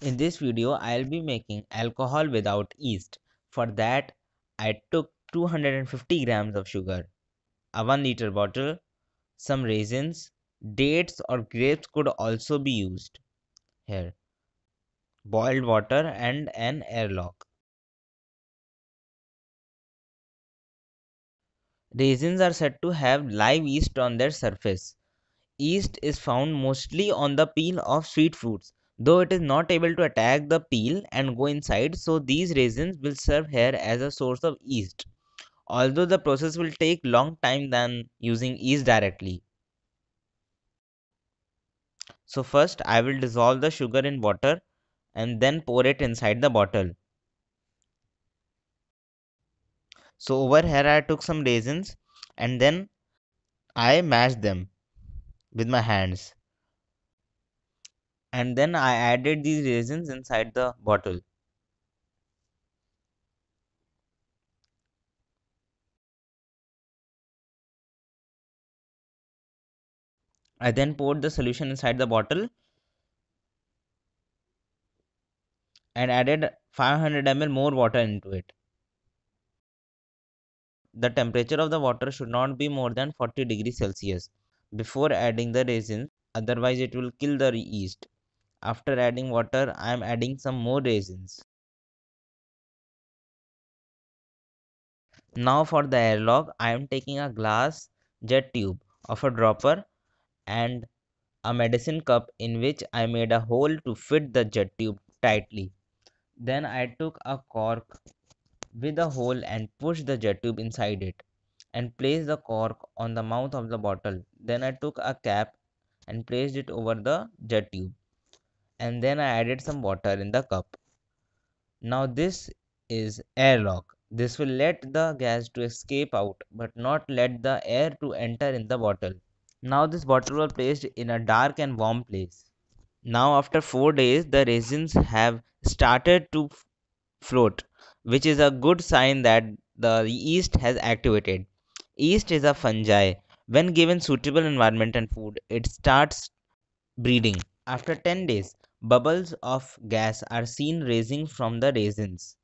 In this video, I'll be making alcohol without yeast. For that, I took 250 grams of sugar, a 1 liter bottle, some raisins, dates or grapes could also be used here, boiled water and an airlock. Raisins are said to have live yeast on their surface. Yeast is found mostly on the peel of sweet fruits though it is not able to attack the peel and go inside so these raisins will serve here as a source of yeast. Although the process will take long time than using yeast directly. So first i will dissolve the sugar in water and then pour it inside the bottle. So over here i took some raisins and then i mashed them with my hands and then I added these raisins inside the bottle. I then poured the solution inside the bottle and added 500 ml more water into it. The temperature of the water should not be more than 40 degrees Celsius before adding the raisins otherwise it will kill the yeast. After adding water, I am adding some more raisins. Now for the airlock, I am taking a glass jet tube of a dropper and a medicine cup in which I made a hole to fit the jet tube tightly. Then I took a cork with a hole and pushed the jet tube inside it and placed the cork on the mouth of the bottle. Then I took a cap and placed it over the jet tube and then I added some water in the cup. Now this is airlock. This will let the gas to escape out but not let the air to enter in the bottle. Now this bottle was placed in a dark and warm place. Now after 4 days the raisins have started to float which is a good sign that the yeast has activated. Yeast is a fungi. When given suitable environment and food, it starts breeding. After 10 days, Bubbles of gas are seen rising from the raisins,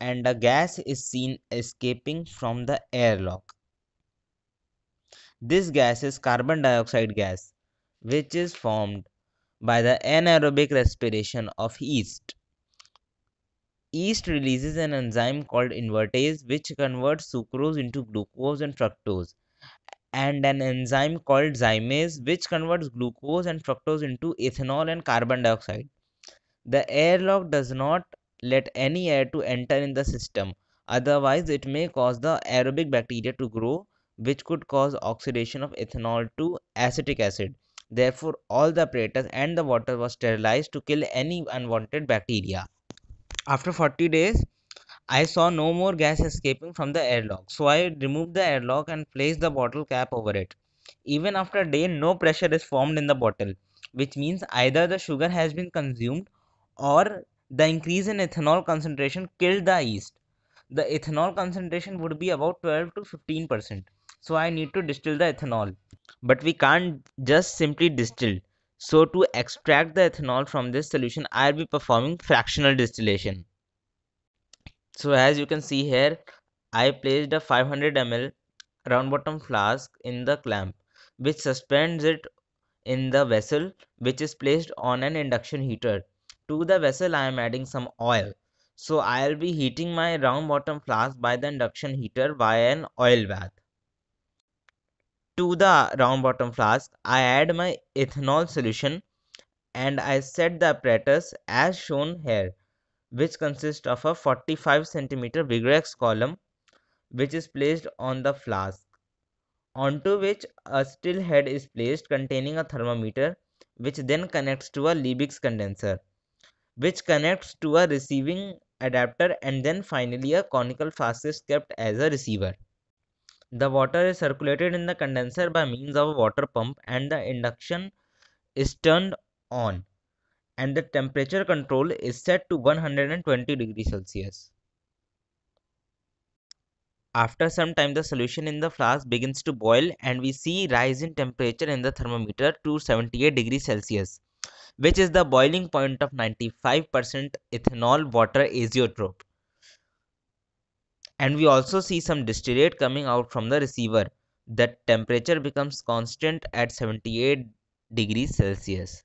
and a gas is seen escaping from the airlock. This gas is carbon dioxide gas, which is formed by the anaerobic respiration of yeast. Yeast releases an enzyme called invertase which converts sucrose into glucose and fructose and an enzyme called zymase which converts glucose and fructose into ethanol and carbon dioxide. The airlock does not let any air to enter in the system otherwise it may cause the aerobic bacteria to grow which could cause oxidation of ethanol to acetic acid. Therefore, all the apparatus and the water was sterilized to kill any unwanted bacteria. After 40 days, I saw no more gas escaping from the airlock, so I removed the airlock and placed the bottle cap over it. Even after a day, no pressure is formed in the bottle, which means either the sugar has been consumed or the increase in ethanol concentration killed the yeast. The ethanol concentration would be about 12 to 15 percent. So I need to distill the ethanol. But we can't just simply distill. So to extract the ethanol from this solution, I'll be performing fractional distillation so as you can see here i placed a 500 ml round bottom flask in the clamp which suspends it in the vessel which is placed on an induction heater. To the vessel i am adding some oil. So i'll be heating my round bottom flask by the induction heater via an oil bath. To the round bottom flask i add my ethanol solution and i set the apparatus as shown here which consists of a 45 centimeter Vigreux column which is placed on the flask onto which a still head is placed containing a thermometer which then connects to a Liebig's condenser which connects to a receiving adapter and then finally a conical flask is kept as a receiver. The water is circulated in the condenser by means of a water pump and the induction is turned on and the temperature control is set to 120 degrees Celsius. After some time the solution in the flask begins to boil and we see rise in temperature in the thermometer to 78 degrees Celsius which is the boiling point of 95% ethanol water azeotrope. And we also see some distillate coming out from the receiver. The temperature becomes constant at 78 degrees Celsius.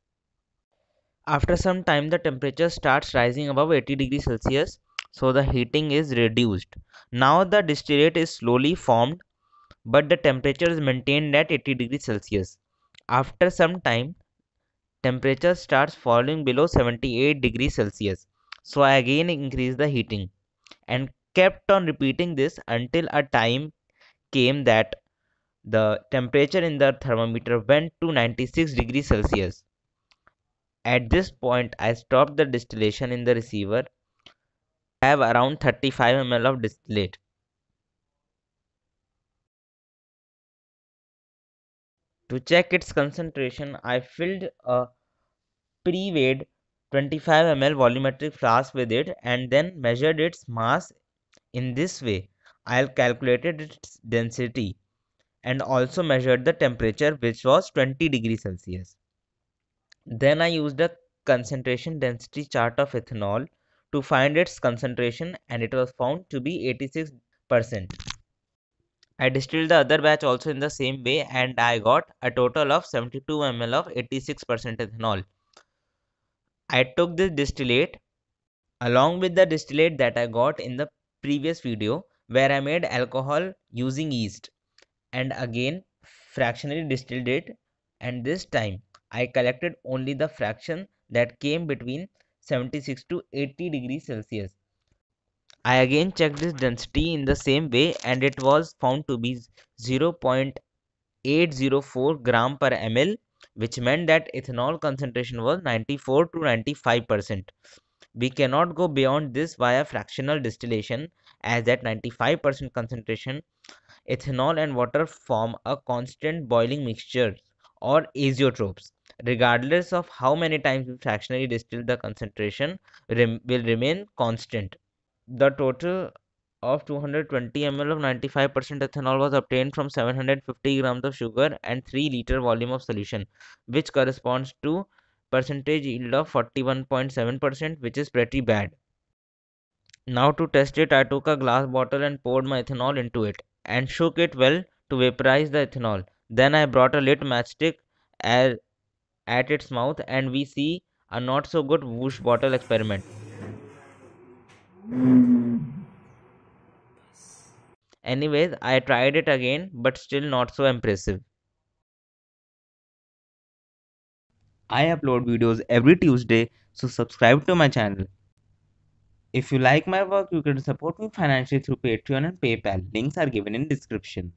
After some time, the temperature starts rising above 80 degrees Celsius, so the heating is reduced. Now the distillate is slowly formed, but the temperature is maintained at 80 degrees Celsius. After some time, temperature starts falling below 78 degrees Celsius. So I again increase the heating and kept on repeating this until a time came that the temperature in the thermometer went to 96 degrees Celsius. At this point, I stopped the distillation in the receiver. I have around 35 ml of distillate. To check its concentration, I filled a pre-weighed 25 ml volumetric flask with it and then measured its mass in this way. I'll calculated its density and also measured the temperature which was 20 degrees Celsius. Then I used a concentration density chart of ethanol to find its concentration and it was found to be 86%. I distilled the other batch also in the same way and I got a total of 72 ml of 86% ethanol. I took this distillate along with the distillate that I got in the previous video where I made alcohol using yeast and again fractionally distilled it and this time I collected only the fraction that came between 76 to 80 degrees Celsius I again checked this density in the same way and it was found to be 0.804 gram per ml which meant that ethanol concentration was 94 to 95 percent. We cannot go beyond this via fractional distillation as at 95 percent concentration ethanol and water form a constant boiling mixture or azeotropes. Regardless of how many times we fractionally distill the concentration rem will remain constant. The total of 220 ml of 95% ethanol was obtained from 750 grams of sugar and 3 liter volume of solution which corresponds to percentage yield of 41.7% which is pretty bad. Now to test it i took a glass bottle and poured my ethanol into it and shook it well to vaporize the ethanol. Then i brought a lit matchstick at, at its mouth and we see a not so good whoosh bottle experiment Anyways, I tried it again, but still not so impressive. I upload videos every Tuesday, so subscribe to my channel. If you like my work, you can support me financially through Patreon and PayPal. Links are given in description.